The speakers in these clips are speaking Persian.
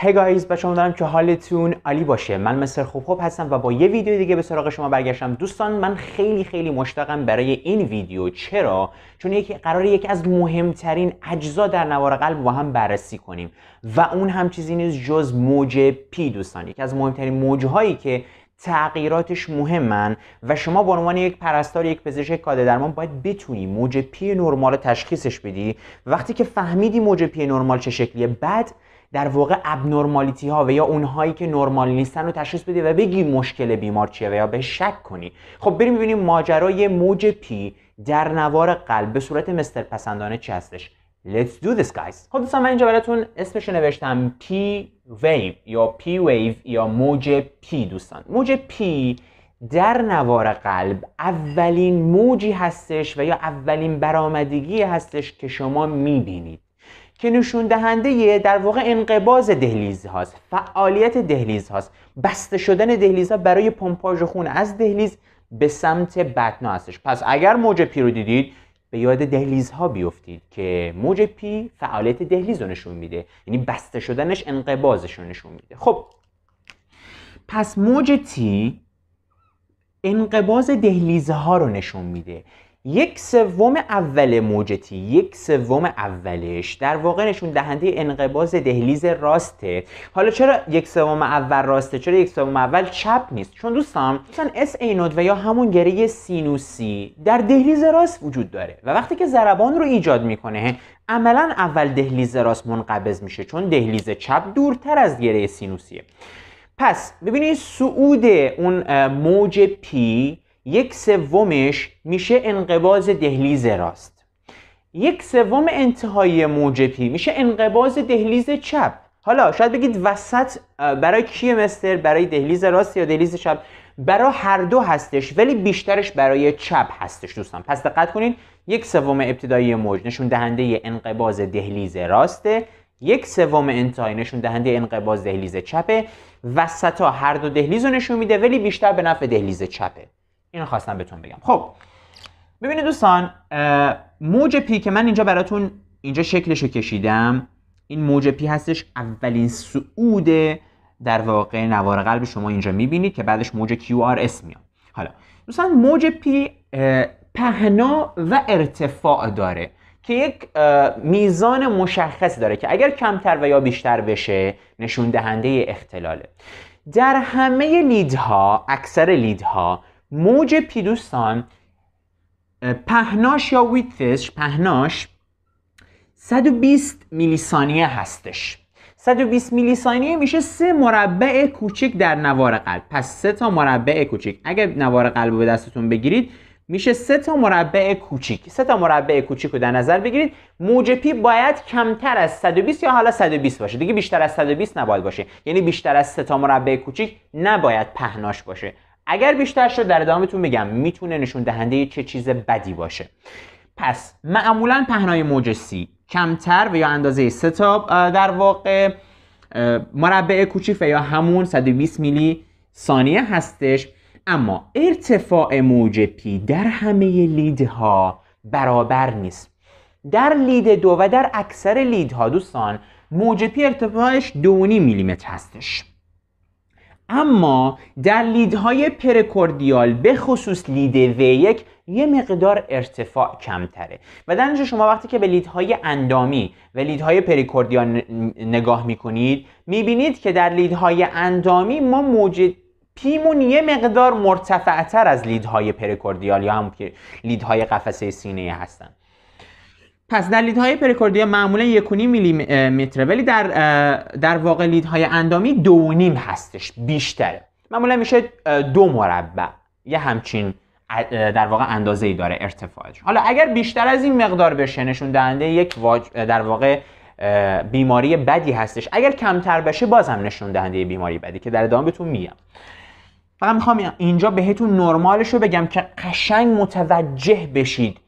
Hey guys بچه‌ها دارم که حالتون عالی باشه. من مستر خوب خوب هستم و با یه ویدیو دیگه به سراغ شما برگشتم. دوستان من خیلی خیلی مشتاقم برای این ویدیو. چرا؟ چون یکی قرار یکی از مهمترین اجزا در نوار قلب با هم بررسی کنیم. و اون هم چیزی نیست جز موج P دوستان. یکی از مهمترین موجهایی که تغییراتش مهمن و شما به عنوان یک پرستار یک پزشک کادر درمان باید بتونی موج P نرمال تشخیصش بدی. وقتی که فهمیدی موج پی نرمال چه شکلیه بعد در واقع ابنرمالیتی ها و یا اونهایی که نرمال نیستن رو تشخیص بدی و بگی مشکل بیمار چیه و یا به شک کنی. خب بریم ببینیم ماجرای موج پی در نوار قلب به صورت مستر پسندانه چی هستش. Let's do this guys. خب دوستان من اینجا براتون اسمش نوشتم. P wave یا P wave یا موج P دوستان. موج P در نوار قلب اولین موجی هستش و یا اولین برآمدگی هستش که شما می‌بینید. که نشون دهنده در واقع انقباز دهلیز هاست فعالیت دهلیز هاست. بسته شدن دهلیز ها برای پمپاژ خون از دهلیز به سمت بطنا هستش. پس اگر موج P رو دیدید به یاد دهلیز ها بیفتید که موج P فعالیت دهلیز رو نشون میده. یعنی بسته شدنش انقبازش رو نشون میده. خب پس موج P انقباز دهلیزها رو نشون میده. یک سوم اول موج P یک سوم اولش. در واقع نشون دهنده انقباز دهلیز راسته. حالا چرا یک سوم اول راسته؟ چرا یک سوم اول چپ نیست؟ چون دوستان مثلا SA و یا همون گره سینوسی در دهلیز راست وجود داره. و وقتی که ضربان رو ایجاد می‌کنه عملا اول دهلیز راست منقبض میشه چون دهلیز چپ دورتر از گره سینوسیه پس ببینید صعود اون موج P یک سومش میشه انقباز دهلیز راست یک سوم انتهایی موج P میشه انقباز دهلیز چپ. حالا شاید بگید وسط برای کیه mister؟ برای دهلیز راست یا دهلیز چپ؟ برای هر دو هستش ولی بیشترش برای چپ هستش دوستان. پس دقت کنید یک سوم ابتدایی موج نشون دهنده انقباز دهلیز راسته یک سوم انتهایی نشون دهنده انقباز دهلیز چپه. وسط ها هر دو دهلیز رو نشون میده ولی بیشتر به نفع دهلیز چپه. اینو خواستم بهتون بگم. خب ببینید دوستان موج P که من اینجا براتون اینجا شکلش رو کشیدم این موج P هستش اولین صعود در واقع نوار قلب شما اینجا می‌بینید که بعدش موج QRS میاد. حالا دوستان موج P پهنا و ارتفاع داره که یک میزان مشخص داره که اگر کمتر و یا بیشتر بشه نشون دهنده اختلاله. در همه لیدها اکثر لیدها موج پی دوستان پهناش یا ویتفش پهناش 120 میلی ثانیه هستش. 120 میلی ثانیه میشه سه مربع کوچک در نوار قلب. پس سه تا مربع کوچک. اگر نوار قلب رو به دستتون بگیرید میشه سه تا مربع کوچیک سه تا مربع کوچیک رو در نظر بگیرید. موج پی باید کمتر از 120 یا حالا 120 باشه؟ دیگه بیشتر از 120 نباید باشه. یعنی بیشتر از سه تا مربع کوچیک نباید پهناش باشه. اگر بیشتر شد در ادامهتون بگم می‌تونه نشون دهنده چه چیز بدی باشه. پس معمولا پهنای موج سی کمتر و یا اندازه سه تا در واقع مربع کوچیک یا همون 120 میلی ثانیه هستش. اما ارتفاع موج پی در همه لیدها برابر نیست. در لید دو و در اکثر لیدها دوستان موج پی ارتفاعش 2.5 میلیمتر هستش. اما در lead های precordial به خصوص lead V1 یه مقدار ارتفاع کمتره. و در شما وقتی که به lead های اندامی و lead های precordial نگاه می‌کنید می‌بینید که در lead های اندامی ما موج P مون یه مقدار مرتفعتر از lead های precordial یا هم lead های قفسه سینه هستن. پس در lead های precordial معمولا 1.5 میلی متره ولی در در واقع لیدهای اندامی دو نیم هستش بیشتره. معمولا میشه دو مربع یه همچین در واقع اندازه ای داره ارتفاعش. حالا اگر بیشتر از این مقدار بشه نشون دهنده یک در واقع بیماری بدی هستش. اگر کمتر بشه بازم نشون دهنده بیماری بدی که در ادامه بهتون میگم. فقط می‌خوام اینجا بهتون نرمالش رو بگم که قشنگ متوجه بشید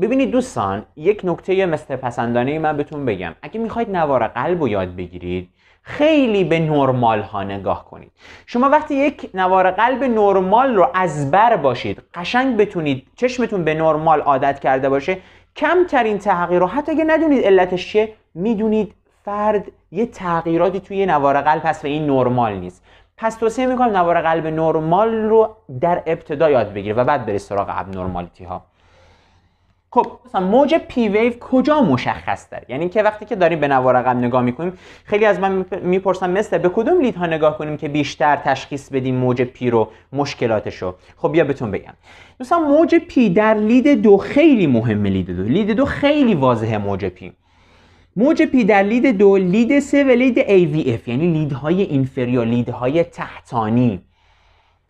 ببینید دوستان یک نکته مثل پسندانه من بهتون بگم. اگه می‌خواید نوار قلب رو یاد بگیرید خیلی به نرمال ها نگاه کنید. شما وقتی یک نوار قلب نرمال رو از بر باشید قشنگ بتونید چشمتون به نرمال عادت کرده باشه کمترین تغییر رو حتی اگه ندونید علتش چیه می‌دونید فرد یه تغییراتی توی نوار قلب هست و این نرمال نیست. پس توصیه می‌کنم نوار قلب نرمال رو در ابتدا یاد بگیر و بعد بری سراغ اب نرمالیتی ها خب مثلا موج P wave کجا مشخص داره؟ یعنی که وقتی که داریم به نوار قلب نگاه می‌کنیم خیلی از من می‌پرسن mister به کدوم lead ها نگاه کنیم که بیشتر تشخیص بدیم موج P رو مشکلاتشو؟ خب بیا بهتون بگم. دوستان موج P در lead دو خیلی مهمه lead دو. lead دو خیلی واضحه موج P موج P در lead دو lead سه و lead AVF یعنی lead های inferior lead های تحتانی.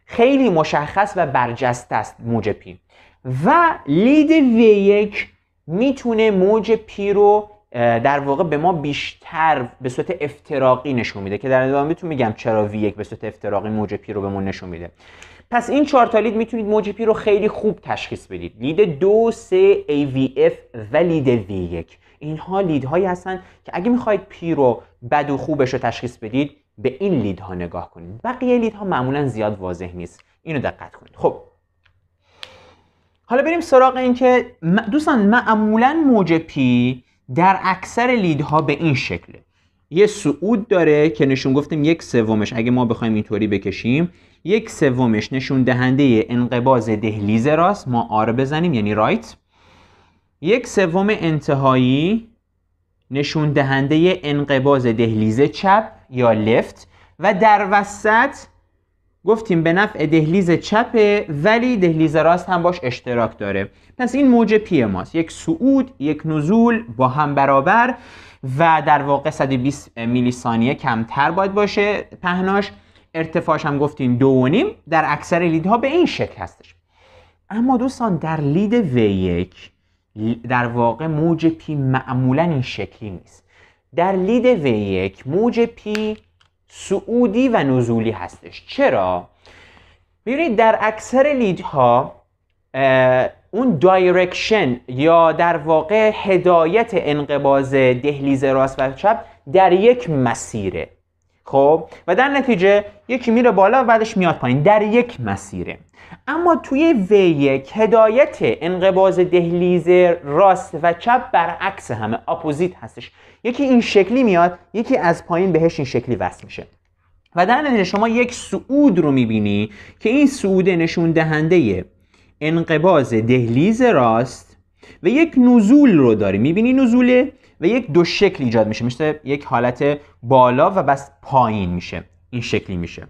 خیلی مشخص و برجسته است موج P و lead V1 می‌تونه موج P رو در واقع به ما بیشتر به صورت افتراقی نشون میده که در ادامه بهتون میگم چرا V1 به صورت افتراقی موج P رو بهمون نشون میده. پس این چهار تا lead می‌تونید موج P رو خیلی خوب تشخیص بدید. lead دو سه AVF و lead V1 اینها lead هایی هستن که اگه می‌خواید P رو بد و خوبش رو تشخیص بدید به این لیدها نگاه کنید. بقیه لیدها معمولا زیاد واضح نیست. اینو دقت کنید. خب حالا بریم سراغ این که دوستان معمولا موج پی در اکثر لیدها به این شکله. یه صعود داره که نشون گفتیم یک سومش اگه ما بخوایم اینطوری بکشیم یک سومش نشون دهنده انقباز دهلیز راست ما آر بزنیم یعنی رایت. یک سوم انتهایی نشون دهنده انقباز دهلیز چپ یا لفت و در وسط گفتیم به نفع دهلیز چپه ولی دهلیز راست هم باش اشتراک داره. پس این موج پی ماست. یک صعود یک نزول با هم برابر و در واقع 120 میلی ثانیه کمتر باید باشه پهناش. ارتفاعش هم گفتیم دو و نیم. در اکثر لیدها به این شکل هستش. اما دوستان در lead V1 در واقع موج P معمولا این شکلی نیست. در lead V1 موج P صعودی و نزولی هستش چرا؟ ببینید در اکثر lead ها اون direction یا در واقع هدایت انقباز دهلیز راست و چپ در یک مسیره خب و در نتیجه یکی میره بالا و بعدش میاد پایین در یک مسیره. اما توی V1 هدایت انقباز دهلیز راست و چپ برعکس همه اپوزیت هستش. یکی این شکلی میاد یکی از پایین بهش این شکلی وصل میشه. و در نتیجه شما یک سعود رو می‌بینی که این سعود نشون دهنده انقباز دهلیز راست و یک نزول رو داری. می‌بینی نزوله و یک دو شکل ایجاد میشه. میشه یک حالت بالا و بس پایین میشه. این شکلی میشه.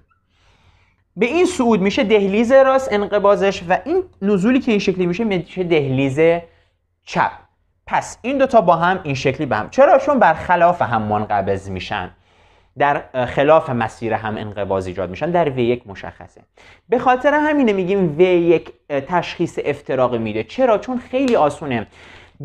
به این صعود میشه دهلیز راست انقبازش و این نزولی که این شکلی میشه میشه دهلیز چپ. پس این دوتا با هم این شکلی به هم. چرا؟ چون برخلاف هم منقبض میشن. در خلاف مسیر هم انقباض ایجاد میشن. در V1 مشخصه. به خاطر همینه میگیم V1 تشخیص افتراقی میده. چرا؟ چون خیلی آسونه.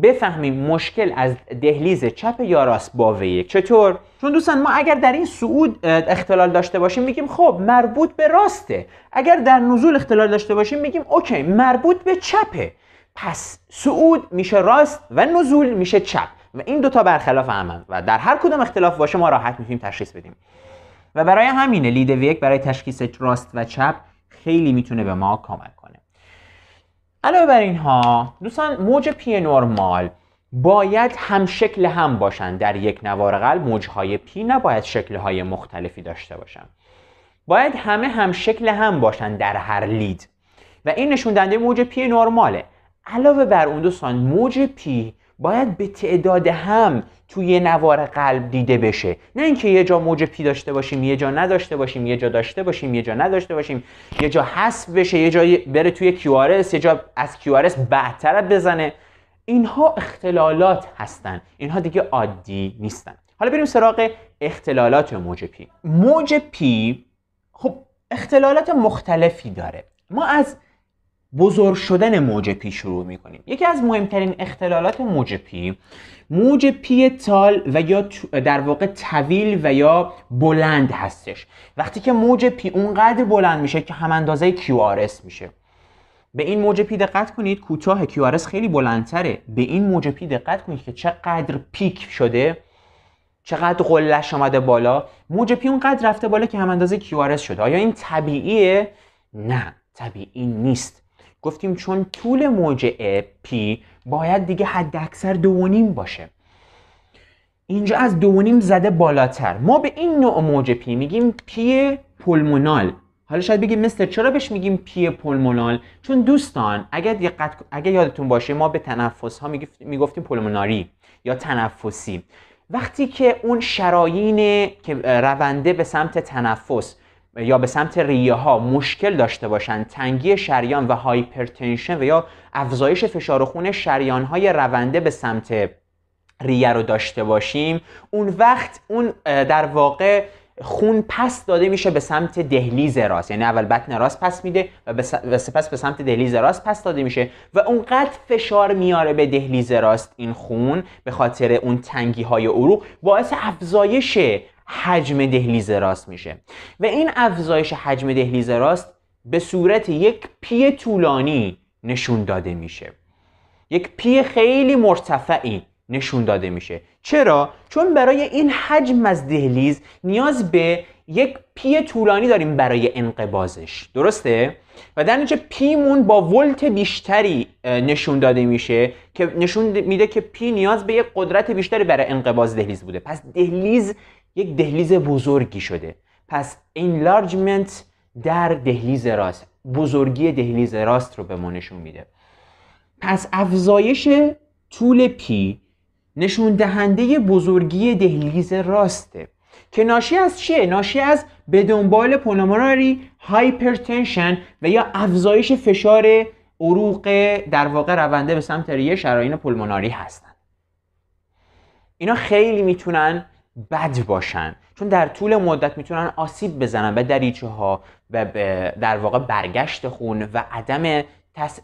بفهمیم مشکل از دهلیز چپ یا راست با V1 چطور؟ چون دوستان ما اگر در این صعود اختلال داشته باشیم میگیم خب مربوط به راسته. اگر در نزول اختلال داشته باشیم میگیم OK مربوط به چپه. پس صعود میشه راست و نزول میشه چپ. و این دوتا برخلاف همن و در هر کدوم اختلال باشه ما راحت می‌تونیم تشخیص بدیم. و برای همینه lead یک برای تشخیص راست و چپ خیلی می‌تونه به ما کمک کنه. علاوه بر اینها دوستان موج P نرمال باید هم شکل هم باشن. در یک نوار قلب موجهای P نباید شکلهای مختلفی داشته باشن. باید همه هم شکل هم باشن در هر lead. و این نشون دهنده موج P نرماله. علاوه بر اون دوستان موج P باید به تعداد هم توی نوار قلب دیده بشه. نه اینکه یه جا موج P داشته باشیم یه جا نداشته باشیم یه جا داشته باشیم یه جا نداشته باشیم. یه جا حذف بشه یه جا بره توی QRS یه جا از QRS بعدتر بزنه. اینها اختلالات هستن. اینها دیگه عادی نیستن. حالا بریم سراغ اختلالات موج P. موج P خب اختلالات مختلفی داره. ما از بزرگ شدن موج P شروع می‌کنیم. یکی از مهمترین اختلالات موج P موج P tall و یا در واقع طویل و یا بلند هستش. وقتی که موج P اونقدر بلند میشه که هم اندازه QRS میشه. به این موج P دقت کنید کوتاه QRS خیلی بلندتره. به این موج P دقت کنید که چقدر peak شده چقدر قله‌ش آمده بالا. موج P اونقدر رفته بالا که هم اندازه QRS شده. آیا این طبیعیه؟ نه طبیعی نیست. گفتیم چون طول موج P باید دیگه حد اکثر دو نیم باشه. اینجا از دو نیم زده بالاتر. ما به این نوع موج P میگیم P pulmonale. حالا شاید بگیم mister چرا بهش میگیم P pulmonale؟ چون دوستان اگر دقت اگر یادتون باشه ما به تنفس ها می‌گفتیم pulmonary یا تنفسی. وقتی که اون شرايین که رونده به سمت تنفس یا به سمت ریه ها مشکل داشته باشن تنگی شریان و hypertension و یا افزایش فشار خون شریان های رونده به سمت ریه رو داشته باشیم اون وقت اون در واقع خون پس داده میشه به سمت دهلیز راست یعنی اول بطن راست پس میده و سپس به سمت دهلیز راست پس داده میشه و اونقدر فشار میاره به دهلیز راست این خون به خاطر اون تنگی های عروق باعث افزایش حجم دهلیز راست میشه. و این افزایش حجم دهلیز راست به صورت یک P طولانی نشون داده میشه. یک P خیلی مرتفعی نشون داده میشه. چرا؟ چون برای این حجم از دهلیز نیاز به یک P طولانی داریم برای انقباضش درسته؟ و در پیمون با ولت بیشتری نشون داده میشه که نشون میده که P نیاز به یک قدرت بیشتری برای انقباز دهلیز بوده. پس دهلیز یک دهلیز بزرگی شده. پس enlargement در دهلیز راست بزرگی دهلیز راست رو به ما نشون میده. پس افزایش طول P نشون دهنده بزرگی دهلیز راسته. که ناشی از چیه؟ ناشی از به دنبال pulmonary hypertension و یا افزایش فشار عروق در واقع رونده به سمت ریه شرايین pulmonary هستن. اینا خیلی می‌تونن بد باشن. چون در طول مدت می‌تونن آسیب بزنن به دریچه ها و در واقع برگشت خون و عدم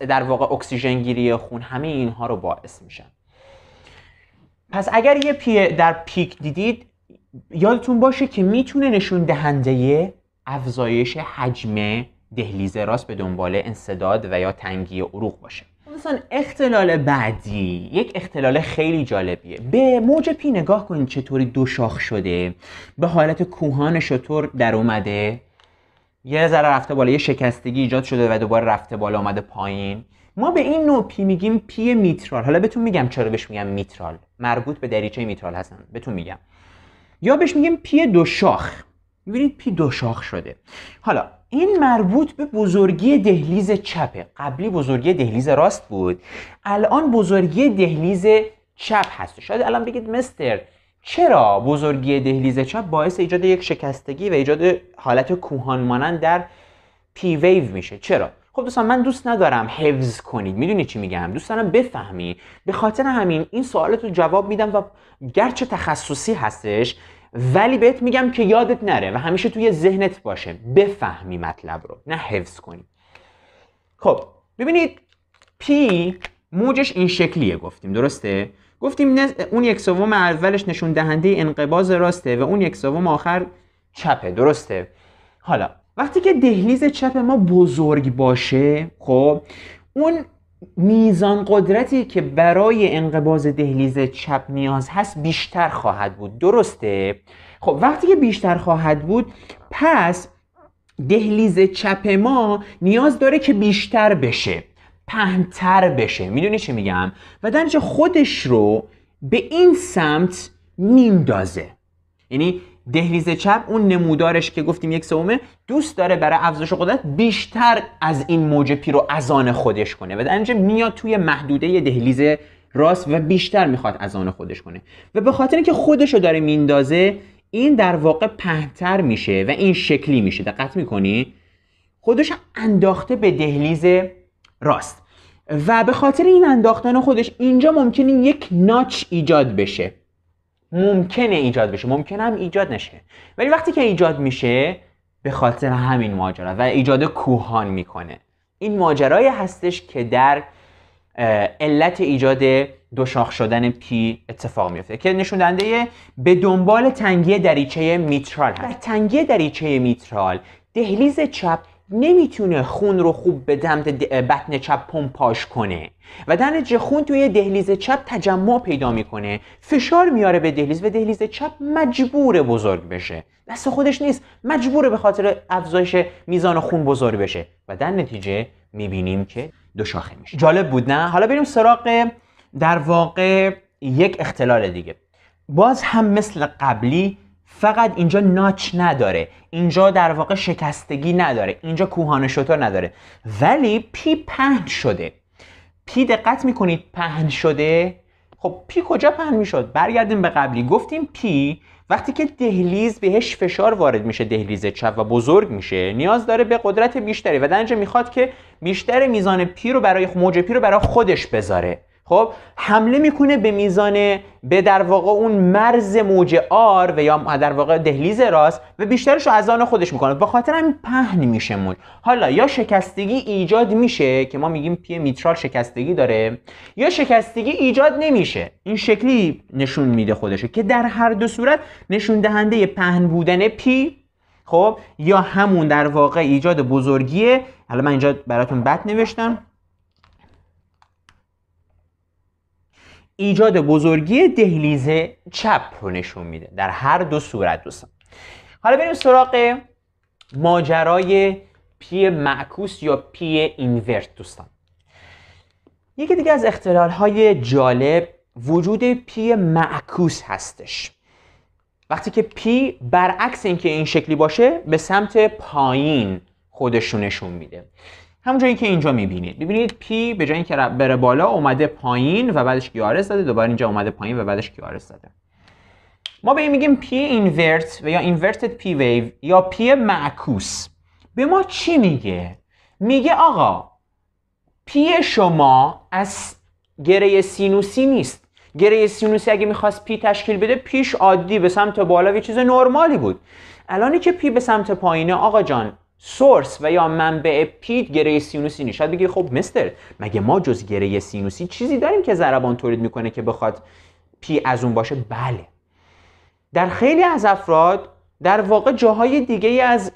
در واقع اکسیژن گیری خون همه اینها رو باعث میشن. پس اگر یه پی در پیک دیدید یادتون باشه که می‌تونه نشون دهنده افزایش حجم دهلیز راست به دنبال انصداد و یا تنگی عروق باشه. مثلا اختلال بعدی یک اختلال خیلی جالبیه. به موج P نگاه کنید چطوری دو شاخ شده. به حالت کوهان شتر در اومده. یه ذره رفته بالا یه شکستگی ایجاد شده و دوباره رفته بالا اومده پایین. ما به این نوع P میگیم P mitrale. حالا بهتون میگم چرا بهش میگم mitrale. مربوط به دریچه میترال هستن. بهتون میگم. یا بهش میگیم P دو شاخ. می‌بینید P دو شاخ شده. حالا این مربوط به بزرگی دهلیز چپه. قبلی بزرگی دهلیز راست بود. الان بزرگی دهلیز چپ هست. شاید الان بگید مستر چرا بزرگی دهلیز چپ باعث ایجاد یک شکستگی و ایجاد حالت کوهان مانند در پی ویو میشه؟ چرا؟ خب دوستان من دوست ندارم حفظ کنید. می‌دونی چی میگم؟ دوست دارم بفهمی. به خاطر همین این سوالت رو جواب میدم و گرچه تخصصی هستش ولی بهت میگم که یادت نره و همیشه توی ذهنت باشه. بفهمی مطلب رو نه حفظ کنی. خب ببینید پی موجش این شکلیه گفتیم. درسته؟ گفتیم اون یک سوم اولش نشون دهنده انقباز راسته و اون یک سوم آخر چپه. درسته؟ حالا وقتی که دهلیز چپ ما بزرگ باشه خب اون میزان قدرتی که برای انقباز دهلیز چپ نیاز هست بیشتر خواهد بود. درسته؟ خب وقتی که بیشتر خواهد بود پس دهلیز چپ ما نیاز داره که بیشتر بشه پهنتر بشه. می‌دونی چه میگم؟ و در خودش رو به این سمت میندازه یعنی دهلیز چپ اون نمودارش که گفتیم یک سومه دوست داره برای افزایش قدرت بیشتر از این موج پی رو از آن خودش کنه. و در میاد توی محدوده دهلیز راست و بیشتر می‌خواد از آن خودش کنه. و به خاطر اینکه خودش رو داره میندازه این در واقع پهتر میشه و این شکلی میشه. دقت می‌کنی؟ خودش انداخته به دهلیز راست. و به خاطر این انداختن خودش اینجا ممکنه یک ناچ ایجاد بشه. ممکنه ایجاد بشه ممکنه هم ایجاد نشه. ولی وقتی که ایجاد میشه به خاطر همین ماجرا و ایجاد کوهان می‌کنه. این ماجرایی هستش که در علت ایجاد دو شاخ شدن پی اتفاق میفته که نشون دهنده به دنبال تنگی دریچه میترال هست. در تنگی دریچه میترال دهلیز چپ نمی‌تونه خون رو خوب به دمت بطن چپ پمپاژ کنه. و در نتیجه خون توی دهلیز چپ تجمع پیدا می‌کنه. فشار میاره به دهلیز و دهلیز چپ مجبور بزرگ بشه. دست خودش نیست مجبوره به خاطر افزایش میزان خون بزرگ بشه. و در نتیجه می‌بینیم که دو شاخه میشه. جالب بود نه؟ حالا بریم سراغ در واقع یک اختلال دیگه. باز هم مثل قبلی فقط اینجا notch نداره. اینجا در واقع شکستگی نداره. اینجا کوهان شتر نداره. ولی P پهن شده. P دقت می‌کنید پهن شده. خب P کجا پهن می‌شد؟ برگردیم به قبلی. گفتیم P وقتی که دهلیز بهش فشار وارد میشه دهلیز چپ و بزرگ میشه نیاز داره به قدرت بیشتری. و در می‌خواد که بیشتر میزان P رو برای موج P رو برای خودش بذاره. خب حمله می‌کنه به میزان به در واقع اون مرز موج R و یا در واقع دهلیز راست و بیشترش رو از آن خودش می‌کنه. به خاطر همین پهن میشه موج. حالا یا شکستگی ایجاد میشه که ما میگیم P mitrale شکستگی داره یا شکستگی ایجاد نمیشه. این شکلی نشون میده خودشه که در هر دو صورت نشون دهنده پهن بودن P خب یا همون در واقع ایجاد بزرگیه حالا من اینجا براتون بد نوشتم. ایجاد بزرگی دهلیز چپ رو نشون میده در هر دو صورت دوستان حالا بریم سراغ ماجرای P معکوس یا P invert دوستان. یکی دیگه از اختلال های جالب وجود P معکوس هستش. وقتی که P برعکس اینکه این شکلی باشه به سمت پایین خودشو نشون نشون میده. همونجایی که اینجا می‌بینید. ببینید P به جای اینکه بره بالا اومده پایین و بعدش QRS داده دوباره اینجا اومده پایین و بعدش QRS داده ما به این میگیم P invert و یا inverted P wave یا P معکوس. به ما چی میگه؟ میگه آقا P شما از گره سینوسی نیست. گره سینوسی اگه می‌خواست P تشکیل بده P ش عادی به سمت بالا یه چیز نرمالی بود. الانی که P به سمت پایینه آقا جان source و یا منبع P ت گره سینوسی نیست. شاید بگی خب mister مگه ما جز گره سینوسی چیزی داریم که ضربان تولید می‌کنه که بخواد P از اون باشه؟ بله. در خیلی از افراد در واقع جاهای دیگه از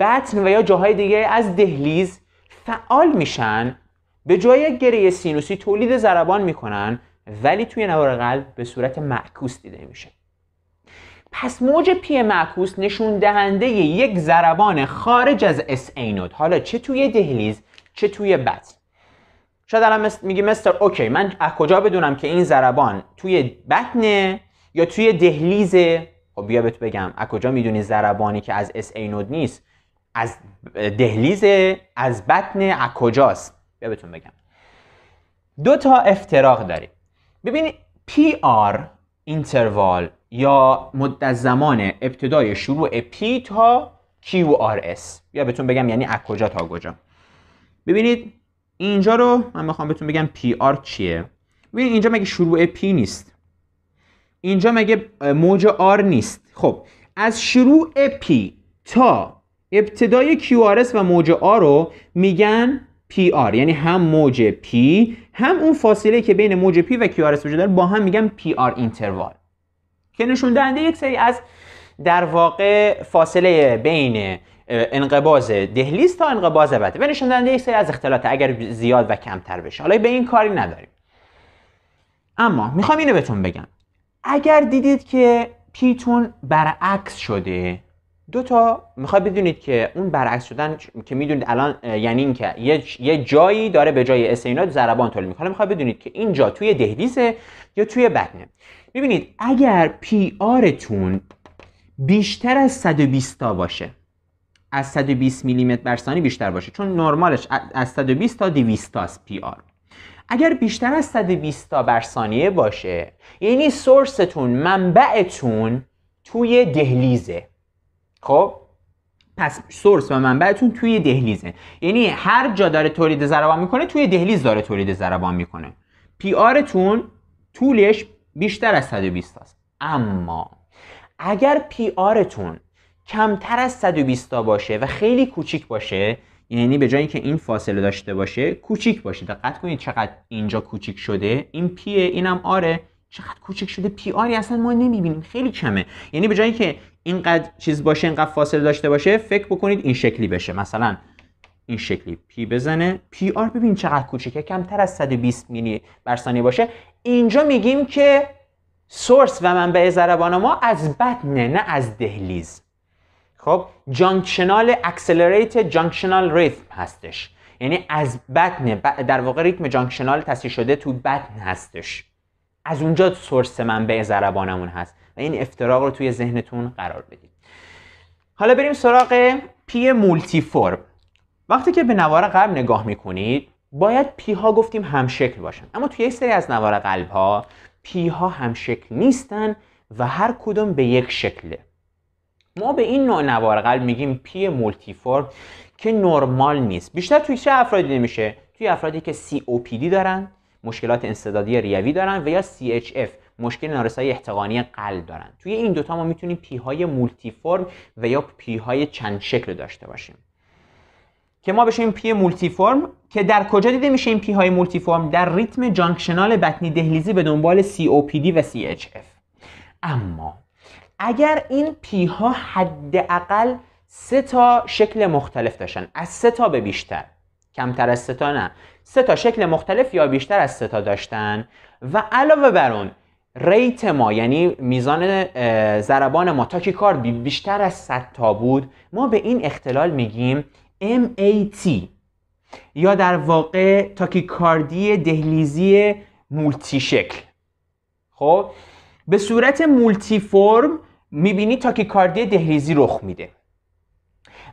بطن و یا جاهای دیگه از دهلیز فعال میشن به جای گره سینوسی تولید ضربان می‌کنن ولی توی نوار قلب به صورت معکوس دیده میشه. پس موج P معکوس نشون دهنده یک ضربان خارج از S node حالا چه توی دهلیز چه توی بطن. شاید الان میگی mister OK من از کجا بدونم که این ضربان توی بطن یا توی دهلیزه خب بیا بهت بگم از کجا می‌دونی ضربانی که از S node نیست؟ از دهلیزه از بطن از کجاست؟ بیا بهتون بگم. دو تا افتراق داریم. ببینید PR interval یا مدت زمان ابتدای شروع P تا QRS یا بهتون بگم یعنی از کجا تا کجا. ببینید اینجا رو من می‌خوام بهتون بگم PR چیه. ببینید اینجا مگه شروع P نیست. اینجا مگه موج R نیست. خب از شروع P تا ابتدای QRS و موج R رو میگن PR یعنی هم موج P هم اون فاصله که بین موج P و QRS وجود داره با هم میگن PR اینتروال که نشون دهنده یک سری از در واقع فاصله بین انقباز دهلیز تا انقباز بده و نشون دهنده یک سری از اختلاط اگر زیاد و کمتر بشه. حالا به این کاری نداریم. اما می‌خوام اینو بهتون بگم. اگر دیدید که پیتون برعکس شده دو تا می‌خواد بدونید که اون برعکس شدن که می‌دونید الان یعنی اینکه یه،, یه جایی داره به جای اسینات ضربان تولید می‌کنه. می‌خواد بدونید که اینجا توی دهلیزه یا توی بدنه ببینید اگر پی آرتون بیشتر از 120 تا باشه از 120 میلیمتر بر ثانیه بیشتر باشه چون نرمالش از 120 تا 200 تا است PR اگر بیشتر از 120 تا بر ثانیه باشه یعنی source تون منبعتون توی دهلیزه. خب؟ پس source و منبعتون توی دهلیزه. یعنی هر جا داره تولید ضربان می‌کنه توی دهلیز داره تولید ضربان می‌کنه. PR تون طولش بیشتر از 120 است. اما اگر PR تون کمتر از 120 تا باشه و خیلی کوچیک باشه یعنی به جای اینکه این فاصله داشته باشه کوچیک باشه. دقت کنید چقدر اینجا کوچیک شده. این P اینم R ئه. چقدر کوچیک شده. PR ی اصلا ما نمی‌بینیم. خیلی کمه. یعنی به جای اینکه اینقدر چیز باشه اینقدر فاصله داشته باشه فکر بکنید این شکلی بشه. مثلا این شکلی. P بزنه. PR ببین چقدر کوچیکه کمتر از 120 میلی بر ثانیه باشه. اینجا میگیم که source و منبع ضربان ما از بطنه نه از دهلیز. خب junctional accelerate junctional rhythm هستش. یعنی از بطن در واقع ریتم junctional تصحیح شده تو بطن هستش. از اونجا source منبع ضربانمون هست و این افتراق رو توی ذهنتون قرار بدید. حالا بریم سراغ P multiform وقتی که به نوار قلب نگاه می‌کنید باید P ها گفتیم همشکل باشن. اما توی یک سری از نوار قلب ها P ها همشکل نیستن و هر کدوم به یک شکله. ما به این نوع نوار قلب میگیم P multiform که نرمال نیست. بیشتر توی چه افرادی دیده میشه؟ توی افرادی که COPD دارن مشکلات انسدادی ریوی دارن و یا CHF مشکل نارسایی احتقانی قلب دارن. توی این دوتا ما می‌تونیم P های multiform و یا P های چند شکل داشته باشیم. که ما بهش میگیم P multiform که در کجا دیده میشه این P های multiform در ریتم junctional بطنی دهلیزی به دنبال COPD و CHF اما اگر این پی ها حداقل سه تا شکل مختلف داشتن از سه تا به بیشتر کمتر از سه تا نه سه تا شکل مختلف یا بیشتر از سه تا داشتن. و علاوه بر اون ریت ما یعنی میزان ضربان ما تاکیکارد بیشتر از 100 تا بود ما به این اختلال میگیم MAT یا در واقع تاکیکاردی دهلیزی multi شکل خب به صورت multiform می‌بینی تاکیکاردی دهلیزی رخ میده.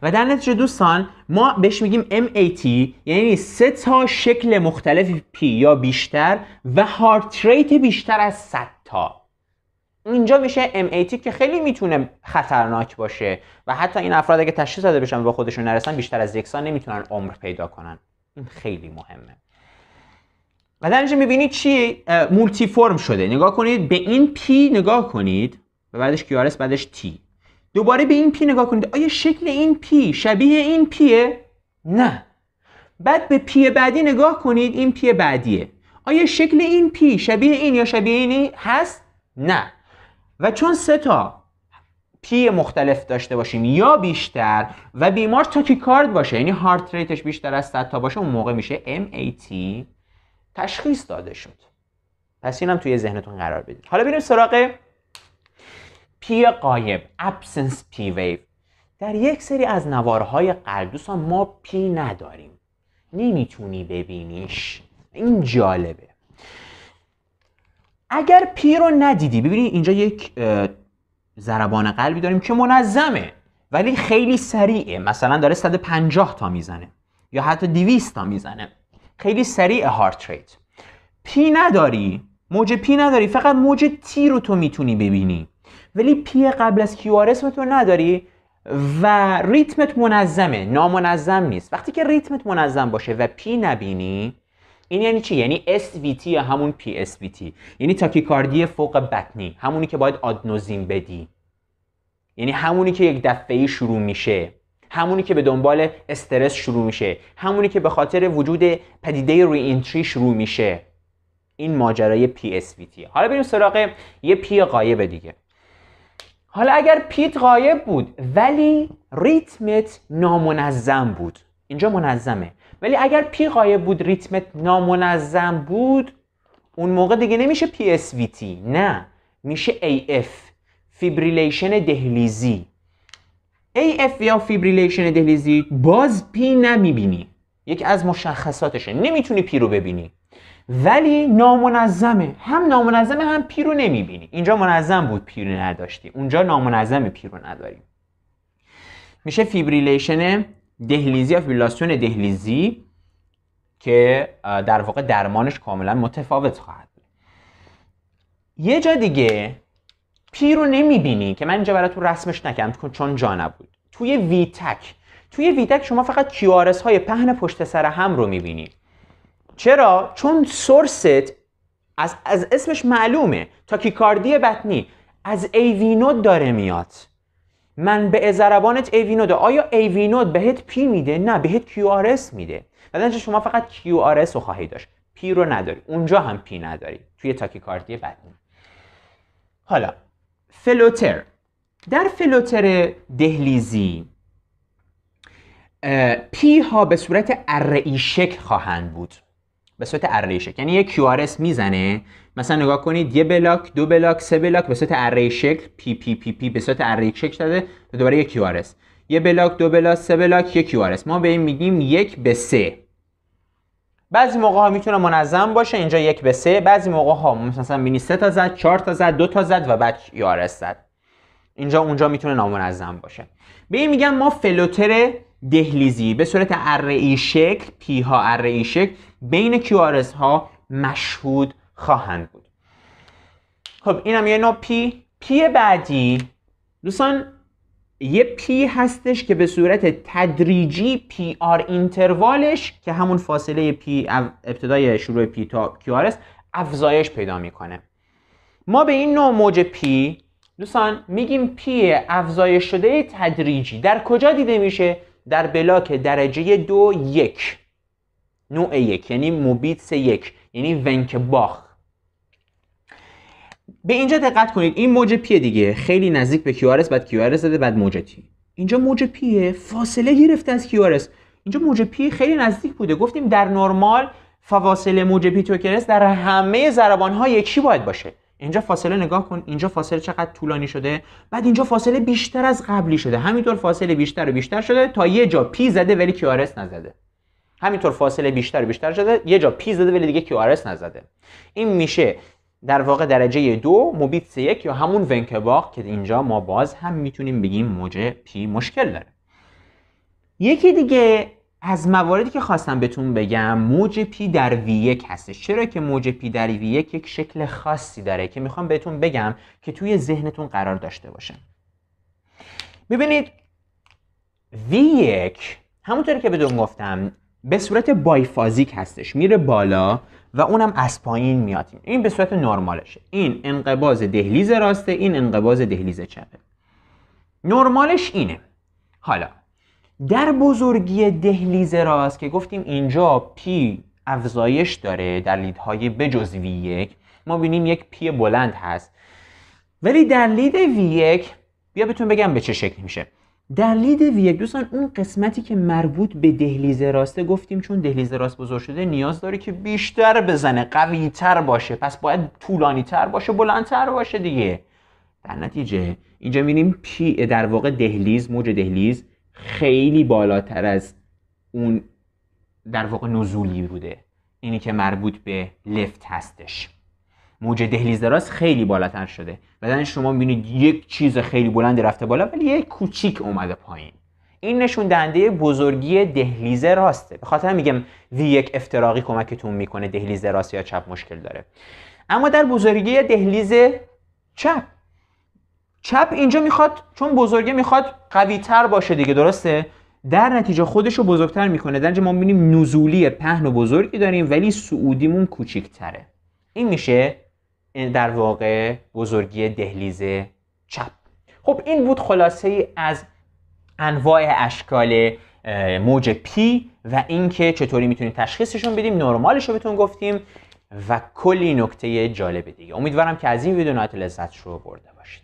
و در نتیجه دوستان ما بهش میگیم MAT یعنی سه تا شکل مختلف P یا بیشتر و heart rate بیشتر از 100 تا. اینجا میشه MAT که خیلی می‌تونه خطرناک باشه و حتی این افراد اگه تشخیص داده بشن و با خودشون نرسن بیشتر از یک سال نمی‌تونن عمر پیدا کنن. این خیلی مهمه. و در اینجا می‌بینید چی؟ multiform شده. نگاه کنید به این P نگاه کنید و بعدش QRS بعدش T. دوباره به این P نگاه کنید. آیا شکل این P شبیه این P ئه؟ نه. بعد به P بعدی نگاه کنید این P بعدیه. آیا شکل این P شبیه این یا شبیه اینی هست؟ نه. و چون سه تا P مختلف داشته باشیم یا بیشتر و بیمار تاکیکارد باشه یعنی heart rate ش بیشتر از 100 تا باشه اون موقع میشه MAT تشخیص داده شد. پس اینم توی ذهنتون قرار بدید. حالا بریم سراغ P غایب absence P wave در یک سری از نوارهای قلب دوستان ما P نداریم. نمی‌تونی ببینیش. این جالبه. اگر P رو ندیدی ببینید اینجا یک ضربان قلبی داریم که منظمه ولی خیلی سریعه. مثلا داره 150 تا می‌زنه یا حتی 200 تا می‌زنه. خیلی سریع heart rate P نداری. موج P نداری. فقط موج T رو تو می‌تونی ببینی. ولی P قبل از Q تو نداری و ریتمت منظمه نامنظم نیست. وقتی که ریتمت منظم باشه و P نبینی این یعنی چی؟ یعنی SVT یا همون PSVT یعنی تاکیکاردی فوق بطنی همونی که باید آدنوزین بدی. یعنی همونی که یک دفعه شروع میشه. همونی که به دنبال استرس شروع میشه. همونی که به خاطر وجود پدیده reentry شروع میشه. این ماجرای PSVT حالا بریم سراغ یه P غایب دیگه. حالا اگر P ت غایب بود ولی ریتمت نامنظم بود. اینجا منظمه. ولی اگر P غایب بود ریتمت نامنظم بود اون موقع دیگه نمیشه PSVT نه. میشه AF fibrillation دهلیزی. AF یا fibrillation دهلیزی باز P نمی‌بینی. یک از مشخصاتشه. نمی‌تونی P رو ببینی. ولی نامنظمه. هم نامنظمه هم P رو نمی‌بینی. اینجا منظم بود P رو نداشتی. اونجا نامنظم P رو نداریم. میشه fibrillation دهلیزی یا فیبریلاسیون دهلیزی که در واقع درمانش کاملا متفاوت خواهد بود. یه جا دیگه P رو نمی‌بینی که من اینجا براتون رسمش نکردم چون جا نبود. توی ویتک. توی ویتک شما فقط QRS های پهن پشت سر هم رو می‌بینی. چرا؟ چون source ت از, از اسمش معلومه. تاکیکاردی بطنی. از AV node داره میاد. من به ضربانت AV node آیا AV node بهت P میده؟ نه بهت S میده. و شما فقط QRS رو خواهی داشت. P رو نداری. اونجا هم P نداری. توی تاکیکاردی بطنی. حالا flutter. در flutter دهلیزی P ها به صورت اره‌ای شکل خواهند بود. به صورت اره شکل یعنی یه QRS می‌زنه مثلا نگاه کنید یه block دو block سه block به صورت اره شکل P P P P به صورت اره شکل داده و دوباره یه QRS یه block دو block سه block یه QRS ما به این میگیم یک به سه. بعضی موقع ها می‌تونه منظم باشه اینجا یک به سه. بعضی موقع ها مثلا می‌بینی سه تا زد چهار تا زد دو تا زد و بعد QRS زد. اینجا اونجا می‌تونه نامنظم باشه. به این میگن ما flutter دهلیزی به صورت اره شکل P ها اره شکل بین QRS ها مشهود خواهند بود. خب اینم یه نوع P P بعدی دوستان یه P هستش که به صورت تدریجی PR interval ش که همون فاصله P ابتدای شروع P تا است افزایش پیدا می‌کنه. ما به این نوع موج P دوستان میگیم P افزایش شده تدریجی. در کجا دیده میشه؟ در block درجه دو یک. نوع یک یعنی Mobitz یک یعنی Wenckebach. به اینجا دقت کنید این موج P دیگه. خیلی نزدیک به QRS بعد QRS زده بعد موج T. اینجا موج P فاصله گرفته از QRS اینجا موج P خیلی نزدیک بوده. گفتیم در نرمال فواصل موج P تو QRS در همه ضربان ها یکی باید باشه. اینجا فاصله نگاه کن اینجا فاصله چقدر طولانی شده؟ بعد اینجا فاصله بیشتر از قبلی شده. همینطور فاصله بیشتر و بیشتر شده تا یه جا P زده ولی QRS نزده. همینطور فاصله بیشتر بیشتر شده. یه جا P زده ولی دیگه QRS نزده. این میشه در واقع درجه دو Mobitz یک یا همون Wenckebach که اینجا ما باز هم می‌تونیم بگیم موج P مشکل داره. یکی دیگه از مواردی که خواستم بهتون بگم موج پی در V1 هستش. چرا که موج پی در V1 یک شکل خاصی داره که می‌خوام بهتون بگم که توی ذهنتون قرار داشته باشه. ببینید V1 همونطوری که بهتون گفتم به صورت بایفازیک هستش میره بالا و اونم از پایین میاد. این به صورت نرمالشه. این انقباز دهلیز راسته این انقباز دهلیز چپه. نرمالش اینه. حالا در بزرگی دهلیز راست که گفتیم اینجا P افزایش داره در lead های بجز V یک می‌بینیم یک P بلند هست. ولی در lead V یک بیا بهتون بگم به چه شکل میشه. در lead V دوستان اون قسمتی که مربوط به دهلیز راسته گفتیم چون دهلیز راست بزرگ شده نیاز داره که بیشتر بزنه قوی تر باشه. پس باید طولانی تر باشه بلندتر باشه دیگه. در نتیجه اینجا می‌بینیم پی در واقع دهلیز موج دهلیز خیلی بالاتر از اون در واقع نزولی بوده. اینی که مربوط به لفت هستش. موج دهلیز دراز خیلی بالاتر شده. بدن شما می‌بینید یک چیز خیلی بلندی رفته بالا ولی یک کوچیک اومده پایین. این نشون دهنده بزرگی دهلیز راسته به خاطر میگم وی یک افتراقی کمکتون می‌کنه دهلیز راست یا چپ مشکل داره. اما در بزرگی دهلیز چپ چپ اینجا می‌خواد چون بزرگی می‌خواد قوی تر باشه دیگه درسته؟ در نتیجه خودش رو بزرگتر می‌کنه. در ما می‌بینیم نزولی پهن و بزرگی داریم ولی سعودیمون کوچیکتره. این میشه در واقع بزرگی دهلیز چپ. خب این بود خلاصه ای از انواع اشکال موج پی و اینکه چطوری می‌تونید تشخیصشون بدیم نرمالش رو بهتون گفتیم و کلی نکته جالب دیگه. امیدوارم که از این ویدیو نهایت لذت رو برده باشید.